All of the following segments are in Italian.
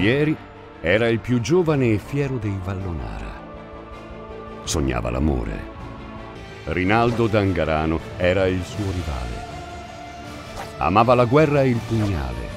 Vieri era il più giovane e fiero dei Vallonara. Sognava l'amore. Rinaldo Dangarano era il suo rivale. Amava la guerra e il pugnale.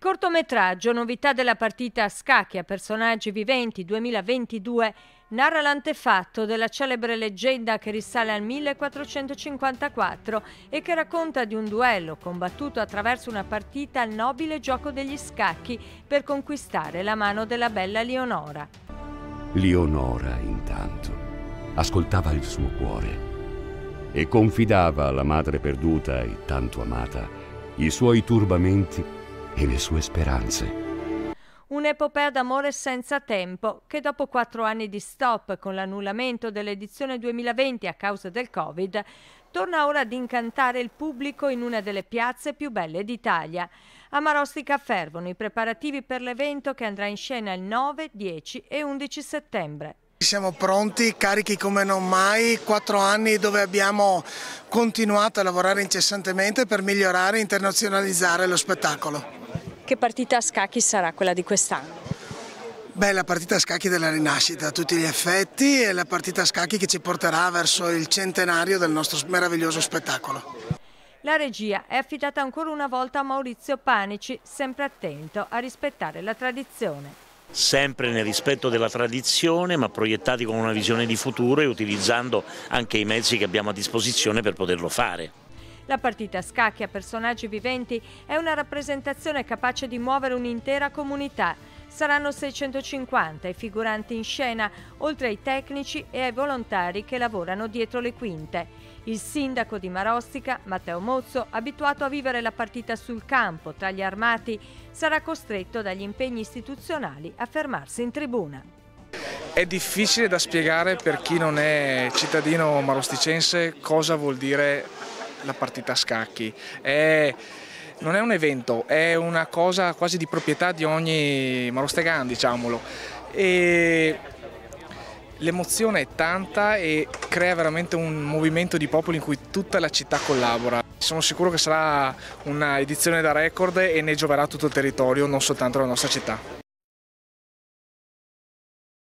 Il cortometraggio Novità della partita scacchi a personaggi viventi 2022 narra l'antefatto della celebre leggenda che risale al 1454 e che racconta di un duello combattuto attraverso una partita al nobile gioco degli scacchi per conquistare la mano della bella Leonora. Leonora, intanto, ascoltava il suo cuore e confidava alla madre perduta e tanto amata i suoi turbamenti e le sue speranze. Un'epopea d'amore senza tempo che dopo quattro anni di stop con l'annullamento dell'edizione 2020 a causa del Covid, torna ora ad incantare il pubblico in una delle piazze più belle d'Italia. A Marostica fervono i preparativi per l'evento che andrà in scena il 9, 10 e 11 settembre. Siamo pronti, carichi come non mai, quattro anni dove abbiamo continuato a lavorare incessantemente per migliorare e internazionalizzare lo spettacolo. Che partita a scacchi sarà quella di quest'anno? Beh, la partita a scacchi della rinascita a tutti gli effetti e la partita a scacchi che ci porterà verso il centenario del nostro meraviglioso spettacolo. La regia è affidata ancora una volta a Maurizio Panici, sempre attento a rispettare la tradizione. Sempre nel rispetto della tradizione, ma proiettati con una visione di futuro e utilizzando anche i mezzi che abbiamo a disposizione per poterlo fare. La partita a scacchi a personaggi viventi è una rappresentazione capace di muovere un'intera comunità. Saranno 650 i figuranti in scena, oltre ai tecnici e ai volontari che lavorano dietro le quinte. Il sindaco di Marostica, Matteo Mozzo, abituato a vivere la partita sul campo tra gli armati, sarà costretto dagli impegni istituzionali a fermarsi in tribuna. È difficile da spiegare per chi non è cittadino marosticense cosa vuol dire la partita a scacchi. È, non è un evento, è una cosa quasi di proprietà di ogni marostegan, diciamolo. E l'emozione è tanta e crea veramente un movimento di popoli in cui tutta la città collabora. Sono sicuro che sarà un'edizione da record e ne gioverà tutto il territorio, non soltanto la nostra città.